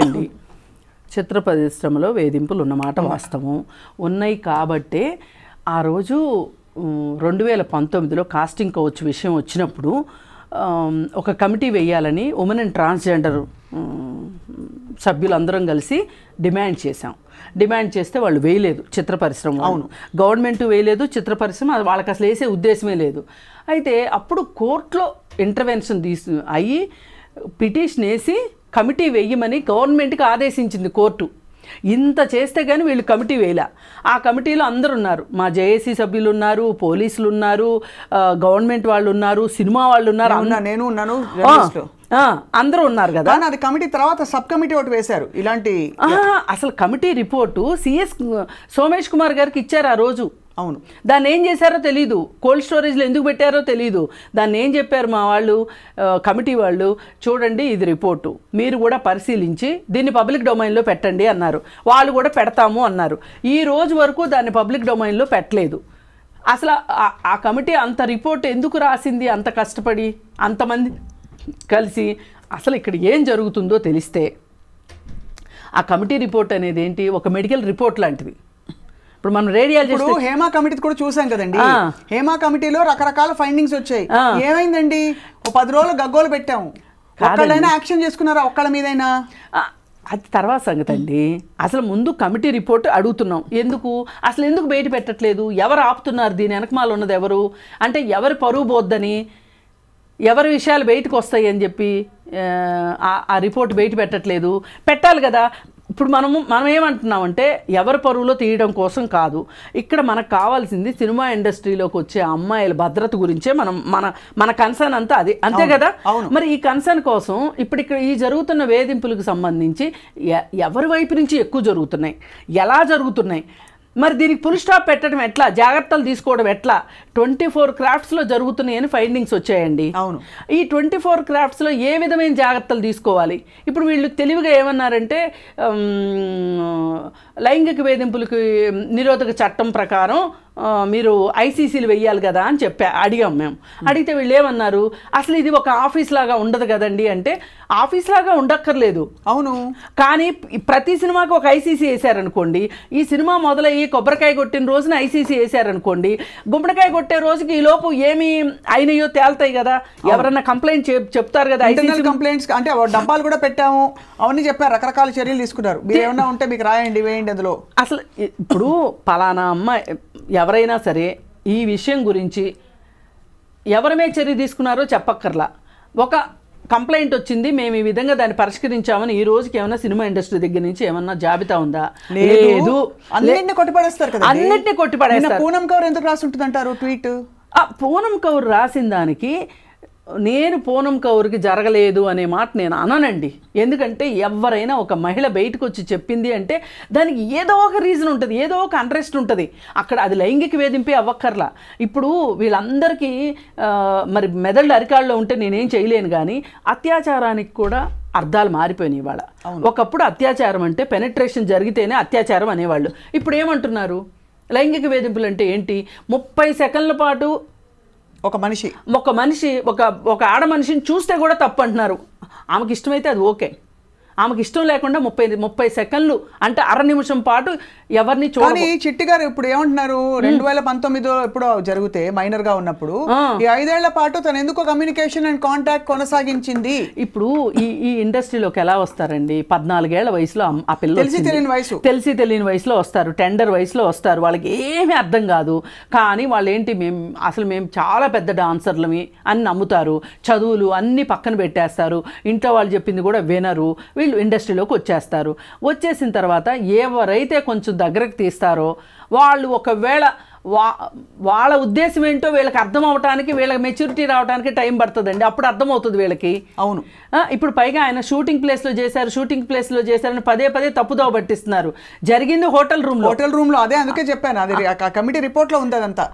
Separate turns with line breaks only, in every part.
అండి చిత్ర పరిశ్రమలో వేధింపులు ఉన్నమాట వాస్తవం. ఉన్నాయి కాబట్టే ఆ రోజు రెండు వేల పంతొమ్మిదిలో కాస్టింగ్ కౌచ్ విషయం వచ్చినప్పుడు ఒక కమిటీ వేయాలని ఉమెన్ అండ్ ట్రాన్స్జెండర్ సభ్యులందరం కలిసి డిమాండ్ చేశాం. డిమాండ్ చేస్తే వాళ్ళు వేయలేదు చిత్ర పరిశ్రమ అవును. గవర్నమెంట్ వేయలేదు చిత్ర పరిశ్రమ వాళ్ళకి అసలు వేసే ఉద్దేశమే లేదు. అయితే అప్పుడు కోర్టులో ఇంటర్వెన్షన్ తీసు అయ్యి పిటిషన్ వేసి కమిటీ వేయమని గవర్నమెంట్కి ఆదేశించింది కోర్టు. ఇంత చేస్తే కానీ వీళ్ళు కమిటీ వేయలే. ఆ కమిటీలో అందరు ఉన్నారు మా జేఏసీ సభ్యులు ఉన్నారు పోలీసులు ఉన్నారు గవర్నమెంట్ వాళ్ళు ఉన్నారు సినిమా వాళ్ళు ఉన్నారు
ఉన్నా నేను ఉన్నాను
అందరూ ఉన్నారు కదా?
అది కమిటీ తర్వాత సబ్ కమిటీ ఒకటి వేశారు. ఇలాంటి
అసలు committee report CS Somesh Kumar గారికి ఇచ్చారు ఆ రోజు.
అవును.
దాన్ని ఏం చేశారో తెలీదు. కోల్డ్ స్టోరేజ్లో ఎందుకు పెట్టారో తెలీదు. దాన్ని ఏం చెప్పారు మా వాళ్ళు? కమిటీ వాళ్ళు చూడండి ఇది రిపోర్టు. మీరు కూడా పరిశీలించి దీన్ని పబ్లిక్ డొమైన్లో పెట్టండి అన్నారు. వాళ్ళు కూడా పెడతాము అన్నారు. ఈ రోజు వరకు దాన్ని పబ్లిక్ డొమైన్లో పెట్టలేదు. అసలు ఆ- ఆ కమిటీ అంత రిపోర్ట్ ఎందుకు రాసింది? అంత కష్టపడి అంతమంది కలిసి అసలు ఇక్కడ ఏం జరుగుతుందో తెలిస్తే ఆ కమిటీ రిపోర్ట్ అనేది ఏంటి? ఒక మెడికల్ రిపోర్ట్ లాంటిది. ఇప్పుడు మనం రేడియాలజిస్ట్
ఇప్పుడు హేమా కమిటీ కూడా చూసాం కదండి. హేమా కమిటీలో రకరకాల ఫైండింగ్స్ వచ్చాయి. ఏమైందండి? ఓ పది రోజులు గగ్గోలు పెట్టాము ఒక్కళ్ళైనా యాక్షన్ చేసుకున్నారా ఒక్కళ్ళ మీదైనా?
అది తర్వాత సంగతి అండి అసలు ముందు కమిటీ రిపోర్ట్ అడుగుతున్నాం. ఎందుకు? అసలు ఎందుకు బయట పెట్టట్లేదు? ఎవరు ఆపుతున్నారు? దీని వెనకమాల ఉన్నది ఎవరు? అంటే ఎవరి పరువు పోద్దని ఎవరి విషయాలు బయటకు వస్తాయి అని చెప్పి ఆ రిపోర్ట్ బయట పెట్టట్లేదు. పెట్టాలి కదా. ఇప్పుడు మనము మనం ఏమంటున్నామంటే ఎవరి పరువులో తీయడం కోసం కాదు. ఇక్కడ మనకు కావాల్సింది సినిమా ఇండస్ట్రీలోకి వచ్చే అమ్మాయిల భద్రత గురించే మనం మన మన కన్సర్న్ అంతా అది. అంతే కదా. మరి ఈ కన్సర్న్ కోసం ఇప్పుడు ఇక్కడ ఈ జరుగుతున్న వేధింపులకు సంబంధించి ఎవరి వైపు నుంచి ఎక్కువ జరుగుతున్నాయి? ఎలా జరుగుతున్నాయి? మరి దీనికి ఫుల్ స్టాప్ పెట్టడం ఎట్లా? జాగ్రత్తలు తీసుకోవడం ఎట్లా? ట్వంటీ ఫోర్ క్రాఫ్ట్స్లో జరుగుతున్నాయని ఫైండింగ్స్ వచ్చాయండి.
అవును.
ఈ ట్వంటీ ఫోర్ క్రాఫ్ట్స్లో ఏ విధమైన జాగ్రత్తలు తీసుకోవాలి? ఇప్పుడు వీళ్ళు తెలివిగా ఏమన్నారంటే లైంగిక వేధింపులకి నిరోధక చట్టం ప్రకారం మీరు ఐసీసీలు వెయ్యాలి కదా అని చెప్పా అడిగాం మేము. అడిగితే వీళ్ళు ఏమన్నారు? అసలు ఇది ఒక ఆఫీస్ లాగా ఉండదు కదండి అంటే ఆఫీస్ లాగా ఉండక్కర్లేదు.
అవును.
కానీ ప్రతి సినిమాకి ఒక ఐసీసీ వేశారనుకోండి ఈ సినిమా మొదలయ్యి కొబ్బరికాయ కొట్టిన రోజున ఐసీసీ వేశారనుకోండి గుమ్మడికాయ కొట్టే రోజుకి ఈ లోపు ఏమి అయినాయో తేల్తాయి కదా? ఎవరన్నా కంప్లైంట్ చెప్తారు కదా ఐసీసీ
కంప్లైంట్స్ అంటే డబ్బాలు కూడా పెట్టాము. అవన్నీ చెప్పారు రకరకాల చర్యలు తీసుకున్నారు. మీరు ఏమన్నా ఉంటే మీకు రాయండి వేయండి అందులో?
అసలు ఇ- ఇప్పుడు పలానా అమ్మాయి ఎవరైనా సరే ఈ విషయం గురించి ఎవరమే చర్య తీసుకున్నారో చెప్పక్కర్లా. ఒక కంప్లైంట్ వచ్చింది మేము ఈ విధంగా దాన్ని పరిష్కరించామని ఈ రోజుకి ఏమైనా సినిమా ఇండస్ట్రీ దగ్గర నుంచి ఏమన్నా జాబితా ఉందా? లేదు.
అన్నింటిని కొట్టిపడేస్తారు కదా
అన్నిటిని కొట్టిపడేస్తారు.
పూనం కవర్ ఎందుకు రాసి ఉంటుంది అంటారు ట్వీట్?
ఆ పూనం కౌర్ రాసిన దానికి నేను పూనం కౌర్కి జరగలేదు అనే మాట నేను అననండి. ఎందుకంటే ఎవరైనా ఒక మహిళ బయటకు వచ్చి చెప్పింది అంటే దానికి ఏదో ఒక రీజన్ ఉంటుంది ఏదో ఒక అంట్రెస్ట్ ఉంటుంది. అక్కడ అది లైంగిక వేధింపే అవ్వక్కర్లా. ఇప్పుడు వీళ్ళందరికీ మరి మెదళ్ళు అరికాళ్ళలో ఉంటే నేనేం చేయలేను కానీ అత్యాచారానికి కూడా అర్థాలు మారిపోయినాయి ఇవాళ. ఒకప్పుడు అత్యాచారం అంటే పెనట్రేషన్ జరిగితేనే అత్యాచారం అనేవాళ్ళు. ఇప్పుడు ఏమంటున్నారు లైంగిక వేధింపులు అంటే ఏంటి? ముప్పై సెకండ్ల పాటు
ఒక మనిషి.
ఒక మనిషి ఒక ఒక ఆడ మనిషిని చూస్తే కూడా తప్పు అంటున్నారు. ఆమెకి ఇష్టమైతే అది ఓకే. ఆమెకి ఇష్టం లేకుండా ముప్పై ముప్పై సెకండ్లు అంటే అర నిమిషం పాటు ఎవరిని చూడ
కానీ చిట్టి గారు ఇప్పుడు ఏమంటున్నారు? రెండు వేల పంతొమ్మిదిలో ఎప్పుడో జరిగితే మైనర్గా ఉన్నప్పుడు. ఈ ఐదేళ్ళ పాటు తను ఎందుకో కమ్యూనికేషన్ అండ్ కాంటాక్ట్ కొనసాగించింది?
ఇప్పుడు ఈ ఈ ఇండస్ట్రీలోకి ఎలా వస్తారండి? పద్నాలుగేళ్ళ వయసులో ఆ పిల్ల
తెలిసి. తెలియని వయసు.
తెలిసి తెలియని వయసులో వస్తారు. టెండర్ వయసులో వస్తారు. వాళ్ళకి ఏమీ అర్థం కాదు. కానీ వాళ్ళు ఏంటి మేము అసలు మేము చాలా పెద్ద డాన్సర్లమి అని నమ్ముతారు. చదువులు అన్నీ పక్కన పెట్టేస్తారు. ఇంట్లో వాళ్ళు చెప్పింది కూడా వినరు. వీళ్ళు ఇండస్ట్రీలోకి వచ్చేస్తారు. వచ్చేసిన తర్వాత ఎవరైతే కొంచెం దగ్గరకు తీస్తారో వాళ్ళు ఒకవేళ వా వాళ్ళ ఉద్దేశం ఏంటో వీళ్ళకి అర్థం అవడానికి వీళ్ళకి మెచ్యూరిటీ రావడానికి టైం పడుతుందండి. అప్పుడు అర్థమవుతుంది వీళ్ళకి.
అవును.
ఇప్పుడు పైగా ఆయన షూటింగ్ ప్లేస్లో చేశారు షూటింగ్ ప్లేస్లో చేశారని పదే పదే తప్పుదోవ పట్టిస్తున్నారు. జరిగింది హోటల్ రూమ్లో.
హోటల్ రూమ్లో అదే అందుకే చెప్పాను. అది కమిటీ రిపోర్ట్లో ఉంది అదంతా.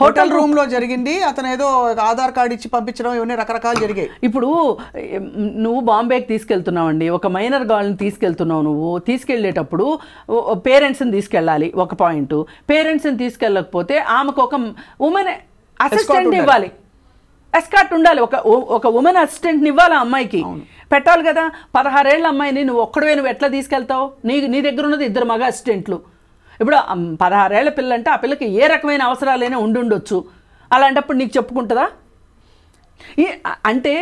హోటల్ రూమ్లో జరిగింది. అతను ఏదో ఆధార్ కార్డు ఇచ్చి పంపించడం ఇవన్నీ రకరకాలు జరిగాయి.
ఇప్పుడు నువ్వు బాంబేకి తీసుకెళ్తున్నావండి. ఒక మైనర్ గర్ల్ని తీసుకెళ్తున్నావు నువ్వు. తీసుకెళ్ళేటప్పుడు పేరెంట్స్ని తీసుకెళ్ళాలి ఒక పాయింట్. పేరెంట్స్ని తీసుకెళ్ళకపోతే ఆమెకు ఒక ఉమెన్ అసిస్టెంట్. ఇవ్వాలి. ఎస్కాట్ ఉండాలి. ఒక ఒక ఉమెన్ అసిస్టెంట్ని ఇవ్వాలి ఆ అమ్మాయికి. పెట్టాలి కదా. పదహారేళ్ళ అమ్మాయిని నువ్వు ఒక్కడవే నువ్వు ఎట్లా తీసుకెళ్తావు? నీ నీ దగ్గర ఉన్నది ఇద్దరు మగ అసిస్టెంట్లు. ఇప్పుడు పదహారేళ్ళ పిల్ల అంటే ఆ పిల్లకి ఏ రకమైన అవసరాలైనా ఉండి ఉండొచ్చు అలాంటప్పుడు నీకు చెప్పుకుంటుందా? ఈ అంటే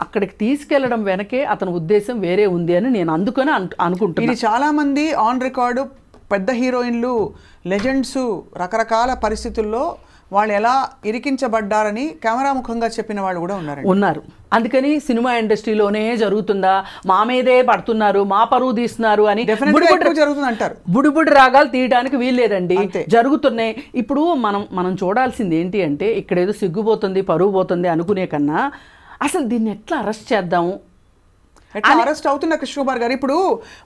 అక్కడికి తీసుకెళ్ళడం వెనకే అతని ఉద్దేశం వేరే ఉంది అని నేను అందుకని అనుకుంటున్నాను
ఇది చాలామంది ఆన్ రికార్డు పెద్ద హీరోయిన్లు లెజెండ్స్ రకరకాల పరిస్థితుల్లో వాళ్ళు ఎలా ఇరికించబడ్డారని కెమెరా ముఖంగా చెప్పిన వాళ్ళు కూడా ఉన్నారండి.
ఉన్నారు. అందుకని సినిమా ఇండస్ట్రీలోనే జరుగుతుందా? మా మీదే పడుతున్నారు మా పరువు తీస్తున్నారు అని
జరుగుతుంది అంటారు.
బుడిబుడి రాగాలు తీయడానికి వీల్లేదండి. జరుగుతున్నాయి. ఇప్పుడు మనం మనం చూడాల్సింది ఏంటి అంటే ఇక్కడ ఏదో సిగ్గుపోతుంది పరువు పోతుంది అనుకునే కన్నా అసలు దీన్ని ఎట్లా అరెస్ట్ చేద్దాము?
అరెస్ట్ అవుతున్న కృష్ణ కుమార్ గారు. ఇప్పుడు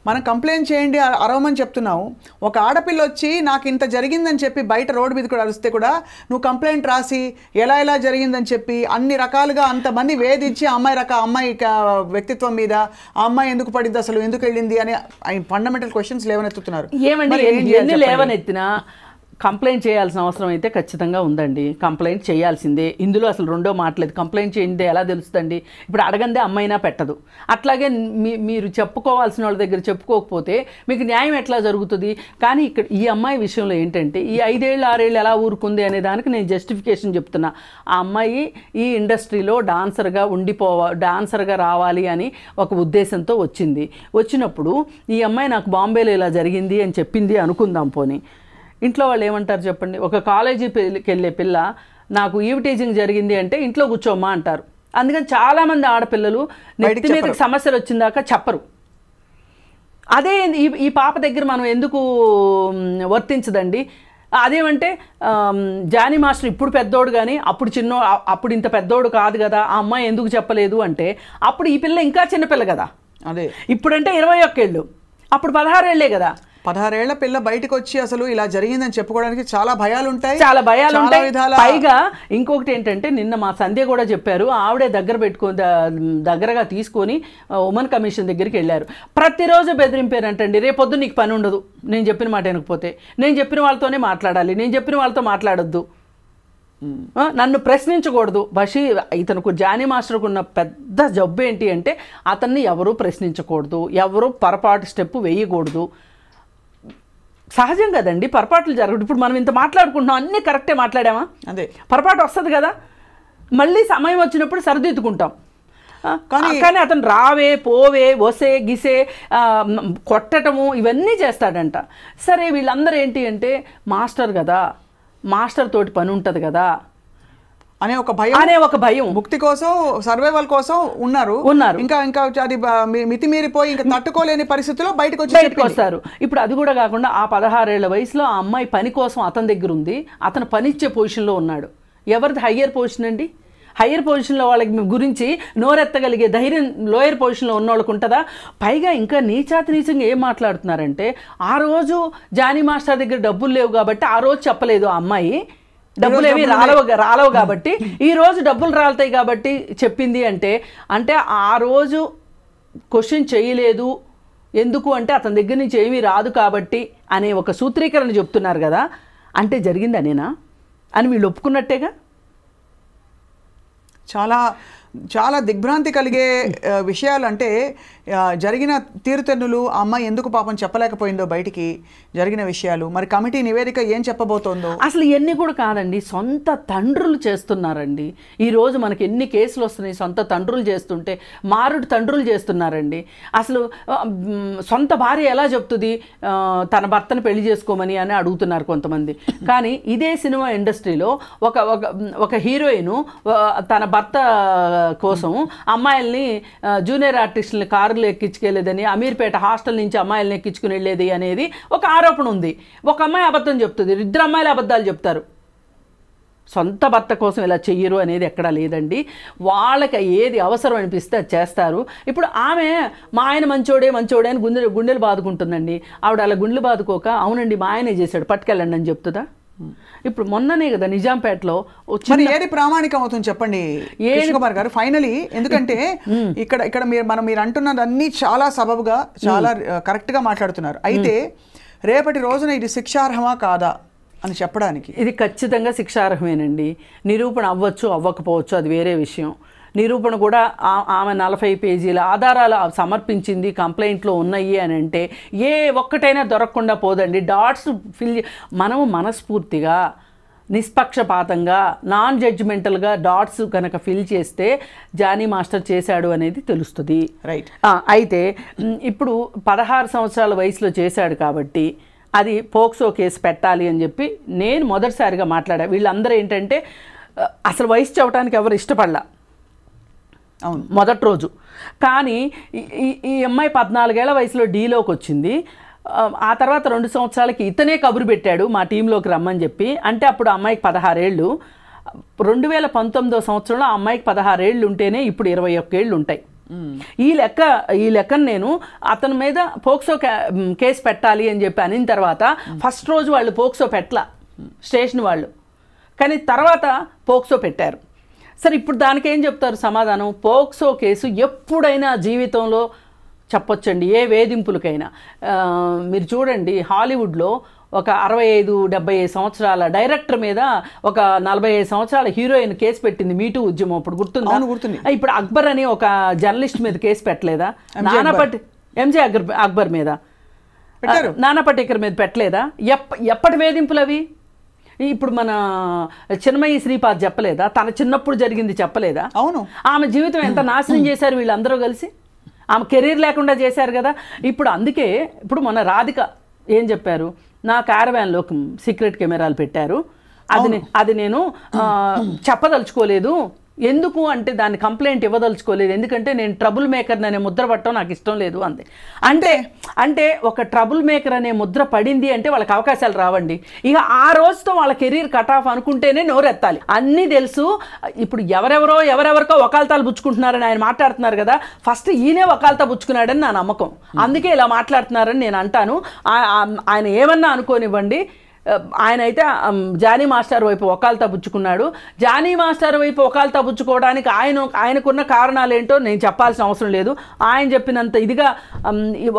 మనం కంప్లైంట్ చేయండి అరవమని చెప్తున్నావు ఒక ఆడపిల్ల వచ్చి నాకు ఇంత జరిగిందని చెప్పి బయట రోడ్డు మీద కూడా అరిస్తే కూడా నువ్వు కంప్లైంట్ రాసి ఎలా ఎలా జరిగిందని చెప్పి అన్ని రకాలుగా అంతమంది వేధించి అమ్మాయి రక అమ్మాయి వ్యక్తిత్వం మీద ఆ అమ్మాయి ఎందుకు పడింది అసలు ఎందుకు వెళ్ళింది అని ఫండమెంటల్ క్వశ్చన్స్ లేవనెత్తుతున్నారు.
ఏమండి? లేవనెత్తినా కంప్లైంట్ చేయాల్సిన అవసరం అయితే ఖచ్చితంగా ఉందండి. కంప్లైంట్ చేయాల్సిందే. ఇందులో అసలు రెండో మాట్లేదు కంప్లైంట్ చేయండి ఎలా తెలుస్తుందండి? ఇప్పుడు అడగందే అమ్మైనా పెట్టదు. అట్లాగే మీ మీరు చెప్పుకోవాల్సిన వాళ్ళ దగ్గర చెప్పుకోకపోతే మీకు న్యాయం ఎట్లా జరుగుతుంది? కానీ ఇక్కడ ఈ అమ్మాయి విషయంలో ఏంటంటే ఈ ఐదేళ్ళు ఆరేళ్ళు ఎలా ఊరుకుంది అనే దానికి నేను జస్టిఫికేషన్ చెప్తున్నా. ఆ అమ్మాయి ఈ ఇండస్ట్రీలో డాన్సర్గా ఉండిపోవ డాన్సర్గా రావాలి అని ఒక ఉద్దేశంతో వచ్చింది. వచ్చినప్పుడు ఈ అమ్మాయి నాకు బాంబేలో ఇలా జరిగింది అని చెప్పింది అనుకుందాం పోనీ. ఇంట్లో వాళ్ళు ఏమంటారు చెప్పండి? ఒక కాలేజీ పెళ్ళికి వెళ్ళే పిల్ల నాకు ఈవ్ టీచింగ్ జరిగింది అంటే ఇంట్లో కూర్చోమ్మా అంటారు. అందుకని చాలామంది ఆడపిల్లలు నెత్తి మీదకి సమస్యలు వచ్చిందాక చెప్పరు. అదే ఈ ఈ పాప దగ్గర మనం ఎందుకు వర్తించదండి? అదేమంటే జానీ మాస్టర్ ఇప్పుడు పెద్దోడు కానీ అప్పుడు చిన్నో అప్పుడు ఇంత పెద్దోడు కాదు కదా ఆ అమ్మాయి ఎందుకు చెప్పలేదు అంటే అప్పుడు ఈ పిల్ల ఇంకా చిన్నపిల్ల కదా.
అదే.
ఇప్పుడంటే ఇరవై ఒక్కేళ్ళు అప్పుడు పదహారేళ్ళే కదా.
పదహారేళ్ళ పిల్ల బయటకు వచ్చి అసలు ఇలా జరిగిందని చెప్పుకోవడానికి చాలా భయాలు ఉంటాయి
చాలా భయాలు ఉంటాయి పైగా ఇంకొకటి ఏంటంటే నిన్న మా సంధ్య కూడా చెప్పారు ఆవిడే దగ్గర పెట్టుకొని ద- దగ్గరగా తీసుకొని ఉమెన్ కమిషన్ దగ్గరికి వెళ్ళారు. ప్రతిరోజు బెదిరింపారంటండి రేపొద్దు నీకు పని ఉండదు. నేను చెప్పిన మాట వినకపోతే. నేను చెప్పిన వాళ్ళతోనే మాట్లాడాలి. నేను చెప్పిన వాళ్ళతో మాట్లాడొద్దు. నన్ను ప్రశ్నించకూడదు. బషీ ఇతనుకు జానీ మాస్టర్కు ఉన్న పెద్ద జబ్బు ఏంటి అంటే అతన్ని ఎవరూ ప్రశ్నించకూడదు. ఎవరు పొరపాటు స్టెప్ వేయకూడదు. సహజం కదండి పొరపాట్లు జరగదు ఇప్పుడు మనం ఇంత మాట్లాడుకుంటున్నాం అన్నీ కరెక్టే మాట్లాడామా?
అదే.
పొరపాటు వస్తుంది కదా. మళ్ళీ సమయం వచ్చినప్పుడు సరిదిద్దుకుంటాం.
కానీ-
కానీ అతను రావే పోవే వసే గిసే కొట్టటము ఇవన్నీ చేస్తాడంట. సరే వీళ్ళందరూ ఏంటి అంటే మాస్టర్ కదా. మాస్టర్ తోటి పని ఉంటుంది కదా.
అనే ఒక భయం
అనే ఒక భయం.
ముక్తి కోసం సర్వైవల్ కోసం ఉన్నారు.
ఉన్నారు.
ఇంకా ఇంకా అది మితిమీరిపోయి ఇంకా తట్టుకోలేని పరిస్థితిలో బయటకు వచ్చి
బయటకు. వస్తారు. ఇప్పుడు అది కూడా కాకుండా ఆ పదహారేళ్ళ వయసులో ఆ అమ్మాయి పని కోసం అతని దగ్గర ఉంది. అతను పనిచ్చే పొజిషన్లో ఉన్నాడు. ఎవరిది హయ్యర్ పొజిషన్ అండి? హయ్యర్ పొజిషన్లో వాళ్ళకి గురించి నోరెత్తగలిగే ధైర్యం లోయర్ పొజిషన్లో ఉన్న వాళ్ళకు ఉంటుందా? పైగా ఇంకా నీచాతి నీచంగా ఏం మాట్లాడుతున్నారంటే ఆ రోజు జానీ మాస్టర్ దగ్గర డబ్బులు లేవు కాబట్టి ఆ రోజు చెప్పలేదు ఆ అమ్మాయి. డబ్బులు ఏవి రాలవు రాలవు కాబట్టి ఈ రోజు డబ్బులు రాలుతాయి కాబట్టి చెప్పింది అంటే అంటే ఆ రోజు క్వశ్చన్ చేయలేదు. ఎందుకు అంటే అతని దగ్గర నుంచి ఏమీ రాదు కాబట్టి అనే ఒక సూత్రీకరణ చెప్తున్నారు కదా. అంటే జరిగింది అనేనా? అని వీళ్ళు ఒప్పుకున్నట్టేగా?
చాలా చాలా దిగ్భ్రాంతి కలిగే విషయాలు అంటే జరిగిన తీరుతెన్నులు ఆ అమ్మాయి ఎందుకు పాపం చెప్పలేకపోయిందో బయటికి జరిగిన విషయాలు. మరి కమిటీ నివేదిక ఏం చెప్పబోతోందో?
అసలు ఇవన్నీ కూడా కాదండి సొంత తండ్రులు చేస్తున్నారండి. ఈరోజు మనకి ఎన్ని కేసులు వస్తున్నాయి సొంత తండ్రులు చేస్తుంటే మారుడు తండ్రులు చేస్తున్నారండి. అసలు సొంత భార్య ఎలా చెప్తుంది తన భర్తను పెళ్ళి చేసుకోమని అని అడుగుతున్నారు కొంతమంది. కానీ ఇదే సినిమా ఇండస్ట్రీలో ఒక ఒక హీరోయిన్ తన భర్త కోసం అమ్మాయిల్ని జూనియర్ ఆర్టిస్టులని కారులు ఎక్కించుకెళ్ళేదని అమీర్పేట హాస్టల్ నుంచి అమ్మాయిల్ని ఎక్కించుకుని వెళ్ళేది అనేది ఒక ఆరోపణ ఉంది. ఒక అమ్మాయి అబద్ధం చెప్తుంది ఇద్దరు అమ్మాయిలు అబద్ధాలు చెప్తారు. సొంత భర్త కోసం ఇలా చెయ్యరు అనేది ఎక్కడా లేదండి. వాళ్ళకి ఏది అవసరం అనిపిస్తే అది చేస్తారు. ఇప్పుడు ఆమె మా ఆయన మంచోడే మంచోడే అని గుండె గుండెలు బాదుకుంటుందండి. ఆవిడ అలా గుండెలు బాదుకోక అవునండి మా ఆయనే చేశాడు పట్టుకెళ్ళండి అని చెప్తుందా? ఇప్పుడు మొన్ననే కదా నిజాంపేటలో
మరి ఏది ప్రామాణికం అవుతుంది చెప్పండి? కుమార్ గారు ఫైనలీ ఎందుకంటే ఇక్కడ ఇక్కడ మీరు మనం మీరు అంటున్నది అన్ని చాలా సబబుగా చాలా కరెక్ట్గా మాట్లాడుతున్నారు. అయితే రేపటి రోజున ఇది శిక్షార్హమా కాదా అని చెప్పడానికి?
ఇది ఖచ్చితంగా శిక్షార్హమేనండి. నిరూపణ అవ్వచ్చు అవ్వకపోవచ్చు అది వేరే విషయం. నిరూపణ కూడా ఆమె నలభై పేజీల ఆధారాలు సమర్పించింది కంప్లైంట్లో ఉన్నాయి అని అంటే ఏ ఒక్కటైనా దొరకకుండా పోదండి. డాట్స్ ఫిల్ మనము మనస్ఫూర్తిగా నిష్పక్షపాతంగా నాన్ జడ్జిమెంటల్గా డాట్స్ కనుక ఫిల్ చేస్తే జానీ మాస్టర్ చేశాడు అనేది తెలుస్తుంది.
రైట్
అయితే ఇప్పుడు పదహారు సంవత్సరాల వయసులో చేశాడు కాబట్టి అది పోక్సో కేసు పెట్టాలి అని చెప్పి నేను మొదటిసారిగా మాట్లాడా. వీళ్ళందరూ ఏంటంటే అసలు వయసు చెప్పడానికి ఎవరు ఇష్టపడలా.
అవును
మొదటి రోజు. కానీ ఈ- అమ్మాయి పద్నాలుగేళ్ళ వయసులో డీలోకి వచ్చింది. ఆ, తర్వాత రెండు సంవత్సరాలకి ఇతనే కబురు పెట్టాడు మా టీంలోకి రమ్మని చెప్పి. అంటే అప్పుడు అమ్మాయికి పదహారేళ్ళు. రెండు వేల పంతొమ్మిదో సంవత్సరంలో ఆ అమ్మాయికి పదహారేళ్ళు ఉంటేనే ఇప్పుడు ఇరవై ఒక్కేళ్ళు ఉంటాయి. ఈ లెక్క ఈ లెక్కను నేను అతని మీద పోక్సో కేసు పెట్టాలి అని చెప్పి అనిన తర్వాత ఫస్ట్ రోజు వాళ్ళు పోక్సో పెట్టలా. స్టేషన్ వాళ్ళు. కానీ తర్వాత పోక్సో పెట్టారు. సరే ఇప్పుడు దానికి ఏం చెప్తారు సమాధానం? పోక్సో కేసు ఎప్పుడైనా జీవితంలో చెప్పొచ్చండి ఏ వేధింపులకైనా. మీరు చూడండి హాలీవుడ్లో ఒక అరవై ఐదు డెబ్బై ఐదు సంవత్సరాల డైరెక్టర్ మీద ఒక నలభై ఐదు సంవత్సరాల హీరోయిన్ కేసు పెట్టింది మీటూ ఉద్యమం. అప్పుడు గుర్తుందా?
గుర్తుంది.
ఇప్పుడు అక్బర్ అని ఒక జర్నలిస్ట్ మీద కేసు పెట్టలేదా? నానాపట్టి ఎంజే అక్బర్. అక్బర్ మీద. నానా పటేకర్ మీద పెట్టలేదా? ఎప్ప ఎప్పటి వేధింపులు అవి ఇప్పుడు మన చిన్మయి శ్రీపాద్ చెప్పలేదా? తన చిన్నప్పుడు జరిగింది చెప్పలేదా?
అవును.
ఆమె జీవితం ఎంత నాశనం చేశారు వీళ్ళందరూ కలిసి? ఆమె కెరీర్ లేకుండా చేశారు కదా? ఇప్పుడు అందుకే ఇప్పుడు మన రాధిక ఏం చెప్పారు? నా క్యారవాన్లో సీక్రెట్ కెమెరాలు పెట్టారు. అది అది నేను చెప్పదలుచుకోలేదు. ఎందుకు అంటే దాన్ని కంప్లైంట్ ఇవ్వదలుచుకోలేదు. ఎందుకంటే నేను ట్రబుల్ మేకర్ అనే ముద్ర పట్టడం నాకు ఇష్టం లేదు అంది. అంటే అంటే ఒక ట్రబుల్ మేకర్ అనే ముద్ర పడింది అంటే వాళ్ళకి అవకాశాలు రావండి. ఇక ఆ రోజుతో వాళ్ళ కెరీర్ కట్ ఆఫ్ అనుకుంటేనే నోరెత్తాలి. అన్నీ తెలుసు. ఇప్పుడు ఎవరెవరో ఎవరెవరికో వకాల్తాలు పుచ్చుకుంటున్నారని ఆయన మాట్లాడుతున్నారు కదా. ఫస్ట్ ఈయనే వకాల్తా పుచ్చుకున్నాడని నా నమ్మకం. అందుకే ఇలా మాట్లాడుతున్నారని నేను అంటాను. ఆయన ఏమన్నా అనుకోనివ్వండి. ఆయన అయితే జానీ మాస్టర్ వైపు ఒకాల్తా పుచ్చుకున్నాడు జానీ మాస్టర్ వైపు ఒకాల్తా పుచ్చుకోవడానికి ఆయన ఆయనకున్న కారణాలు ఏంటో నేను చెప్పాల్సిన అవసరం లేదు. ఆయన చెప్పినంత ఇదిగా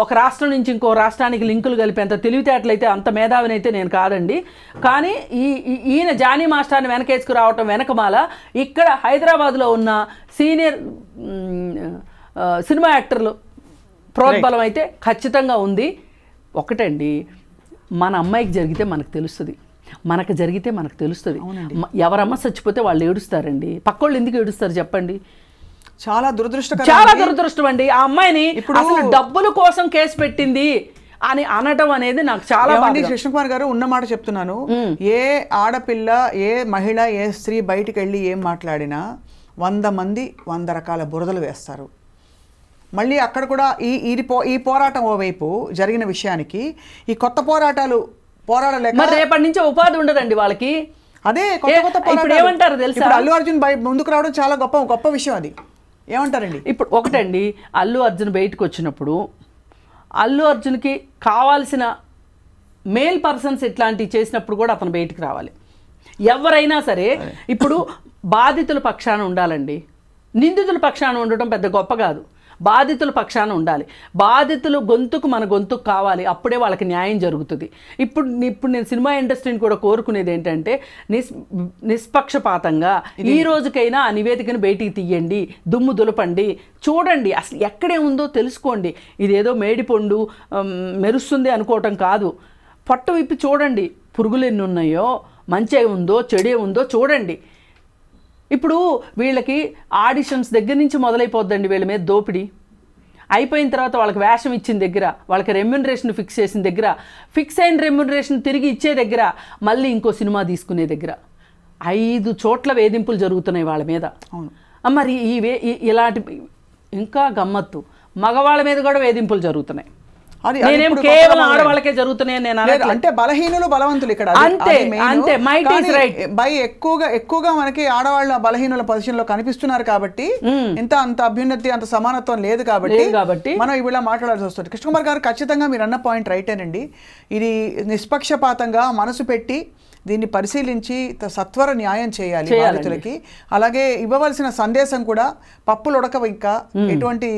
ఒక రాష్ట్రం నుంచి ఇంకో రాష్ట్రానికి లింకులు కలిపేంత తెలివితేటలైతే అంత మేధావినైతే నేను కాదండి. కానీ ఈ ఈయన జానీ మాస్టర్ని వెనకేసుకు రావటం వెనకమాల ఇక్కడ హైదరాబాద్లో ఉన్న సీనియర్ సినిమా యాక్టర్లు ప్రోద్బలం అయితే ఖచ్చితంగా ఉంది. ఒకటండి మన అమ్మాయికి జరిగితే మనకు తెలుస్తుంది. మనకు జరిగితే మనకు తెలుస్తుంది. ఎవరమ్మ చచ్చిపోతే వాళ్ళు ఏడుస్తారండి. పక్కోళ్ళు ఎందుకు ఏడుస్తారు చెప్పండి?
చాలా దురదృష్టకరం
చాలా దురదృష్టం అండి. ఆ అమ్మాయిని
ఇప్పుడు-
అసలు డబ్బుల కోసం కేసు పెట్టింది అని అనటం అనేది నాకు చాలా బాధగా-
కృష్ణకుమార్ గారు ఉన్న మాట చెప్తున్నాను. ఏ ఆడపిల్ల ఏ మహిళ ఏ స్త్రీ బయటికి వెళ్ళి ఏం మాట్లాడినా వంద మంది వంద రకాల బురదలు వేస్తారు. మళ్ళీ అక్కడ కూడా ఈ ఇది పో ఈ పోరాటం ఓవైపు జరిగిన విషయానికి ఈ కొత్త పోరాటాలు పోరాడలేక
రేపటి నుంచి ఉపాధి ఉండదండి వాళ్ళకి.
అదే కొత్త కొత్త
ఇప్పుడు
పోరాటాలు.
ఏమంటారు తెలుసా?
అల్లు అర్జున్ ముందుకు రావడం చాలా గొప్ప గొప్ప విషయం అది. ఏమంటారండి?
ఇప్పుడు ఒకటండి అల్లు అర్జున్ బయటకు వచ్చినప్పుడు అల్లు అర్జున్కి కావాల్సిన మేల్ పర్సన్స్ ఇట్లాంటివి చేసినప్పుడు కూడా అతను బయటికి రావాలి. ఎవరైనా సరే ఇప్పుడు బాధితుల పక్షాన ఉండాలండి. నిందితుల పక్షాన ఉండటం పెద్ద గొప్ప కాదు. బాధితుల పక్షాన ఉండాలి. బాధితులు గొంతుకు మన గొంతుకు కావాలి. అప్పుడే వాళ్ళకి న్యాయం జరుగుతుంది. ఇప్పుడు ఇప్పుడు నేను సినిమా ఇండస్ట్రీని కూడా కోరుకునేది ఏంటంటే నిస్ నిష్పక్షపాతంగా ఈ రోజుకైనా ఆ నివేదికను బయటికి తీయండి దుమ్ము దులపండి చూడండి అసలు ఎక్కడే ఉందో తెలుసుకోండి. ఇదేదో మేడిపండు మెరుస్తుంది అనుకోవటం కాదు. పొట్ట విప్పి చూడండి. పురుగులు ఎన్ని ఉన్నాయో మంచి ఉందో చెడే ఉందో చూడండి. ఇప్పుడు వీళ్ళకి ఆడిషన్స్ దగ్గర నుంచి మొదలైపోద్దండి వీళ్ళ మీద దోపిడీ. అయిపోయిన తర్వాత వాళ్ళకి వేషం ఇచ్చిన దగ్గర వాళ్ళకి రెమ్యునరేషన్ ఫిక్స్ చేసిన దగ్గర ఫిక్స్ అయిన రెమ్యునరేషన్ తిరిగి ఇచ్చే దగ్గర మళ్ళీ ఇంకో సినిమా తీసుకునే దగ్గర. ఐదు చోట్ల వేధింపులు జరుగుతున్నాయి వాళ్ళ మీద.
అవును.
మరి ఈ ఇలాంటి ఇంకా గమ్మత్తు. మగవాళ్ళ మీద కూడా వేధింపులు జరుగుతున్నాయి. నేనేం కేవలం. ఆడవాళ్ళకే జరుగుతున్నాయని నేను.
అంటే బలహీనులు బలవంతులు ఇక్కడ
అంతే. అంతే, is
కానీ
right.
బై ఎక్కువగా ఎక్కువగా మనకి ఆడవాళ్ళ బలహీనుల పొజిషన్లో కనిపిస్తున్నారు కాబట్టి ఇంత అంత అభ్యున్నతి అంత సమానత్వం లేదు కాబట్టి
కాబట్టి.
మనం ఇవిలా మాట్లాడాల్సి వస్తుంది కృష్ణకుమార్ గారు ఖచ్చితంగా మీరు అన్న పాయింట్ రైటేనండి ఇది నిష్పక్షపాతంగా మనసు పెట్టి దీన్ని పరిశీలించి సత్వర న్యాయం చేయాలి. బాధితులకి. అలాగే ఇవ్వవలసిన సందేశం కూడా పప్పులు ఉడకవు ఇంకా ఎటువంటి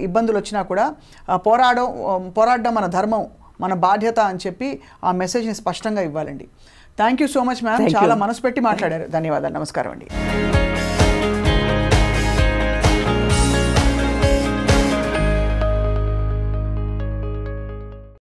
ఇబ్బందులు వచ్చినా కూడా ఆ, పోరాడం ఆ, పోరాడడం మన ధర్మం మన బాధ్యత అని చెప్పి ఆ మెసేజ్ని స్పష్టంగా ఇవ్వాలండి. Thank you so much ma'am. చాలా మనసు పెట్టి మాట్లాడారు. ధన్యవాదాలు. నమస్కారం అండి.